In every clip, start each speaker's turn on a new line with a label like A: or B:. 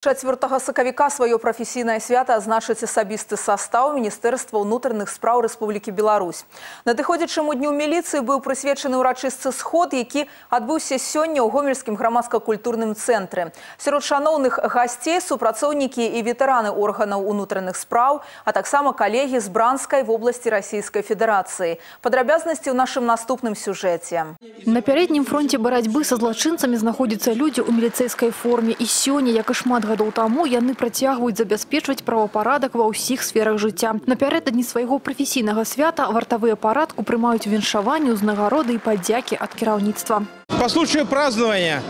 A: 4 сакавіка сваё прафесійнае свята азначыць асабісты састаў міністэрства ўнутраных спраў Рэспублікі Беларусь. Надыходзячаму дню міліцыі быў прысвечаны ўрачысты сход, які адбыўся сёння ў гомельскім грамадска-культурным цэнтры. Сярод шаноўных гасцей супрацоўнікі і ветэраны органаў унутраных спраў, а таксама калегі з бранскай вобласці Расійскай Федэрацыі. Падрабязнасці ў нашым наступным сюжэце.
B: На пярэднім фронте барацьбы са злачынцамі знаходзяцца людзі ў міліцэйскай форме. І сёння, як і шмат гадоў таму, яны працягваюць забяспечваць правапарадак ва ўсіх сферах жыцця. Напярэдадні свайго прафесійнага свята вартавыя парадку прымаюць віншаванне, ўзнагароды і падзякі ад кіраўніцтва.
C: По случаю празднования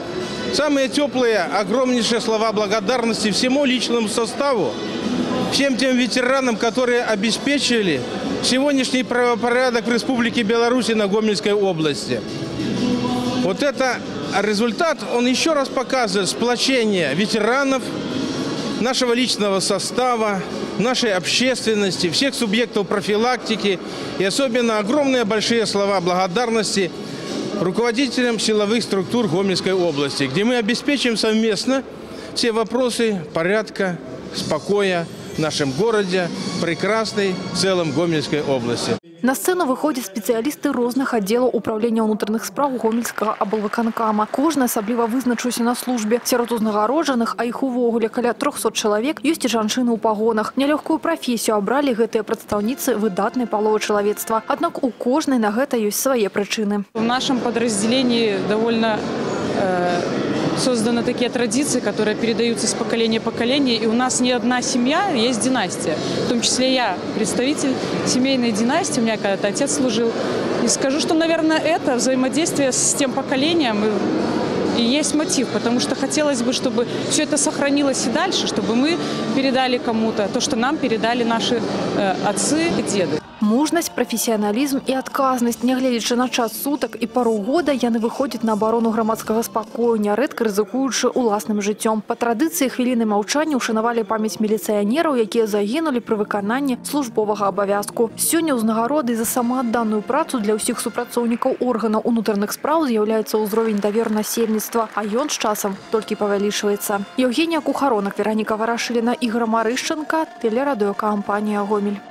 C: самые теплые, огромнейшие слова благодарности всему личному составу, всем тем ветеранам, которые обеспечили сегодняшний правопорядок в Республике Беларусь и на Гомельской области. Вот это результат, он еще раз показывает сплочение ветеранов, нашего личного состава, нашей общественности, всех субъектов профилактики и особенно огромные большие слова благодарности руководителям силовых структур Гомельской области, где мы обеспечим совместно все вопросы порядка, спокоя в нашем городе, прекрасной в целом Гомельской области.
B: На сцэну выходзяць спецыялісты розных аддзелаў управлення ўнутраных спраў гомельскага аблвыканкама. Кожны асабліва вызначыўся на службе. Сярод узнагароджаных, а іх увогуле каля 300 чалавек, ёсць і жанчыны ў пагонах. Нялёгкую прафесію абралі гэтыя прадстаўніцы выдатнай паловы чалавецтва. Аднак у кожнай на гэта ёсць свае прычыны.
D: В нашем подразделении довольно э, созданы такие традиции, которые передаются с поколения в поколение. И у нас не одна семья, есть династия. В том числе я представитель семейной династии. У меня когда-то отец служил. И скажу, что, наверное, это взаимодействие с тем поколением и, есть мотив. Потому что хотелось бы, чтобы все это сохранилось и дальше, чтобы мы передали кому-то то, что нам передали наши э, отцы и деды
B: Мужнасць, прафесіяналізм і адказнасць, нягледзячы на час сутак і пару года, яны выходзяць на абарону грамадскага спакою, нярэдка рызыкуючы ўласным жыццём. Па традыцыі хвіліны маўчання ўшанавалі памяць міліцыянераў, якія загінулі пры выкананні службовага абавязку. Сёння ўзнагароды за самаадданую працу для ўсіх супрацоўнікаў органаў унутраных спраў з'яўляецца ўзровень даверу насельніцтва, а ён з часам толькі павялічваецца. Евгенія Кухаронак, Вераніка Варашыліна, Ігор Марышчанка, тэлерадыёкампанія «Гомель».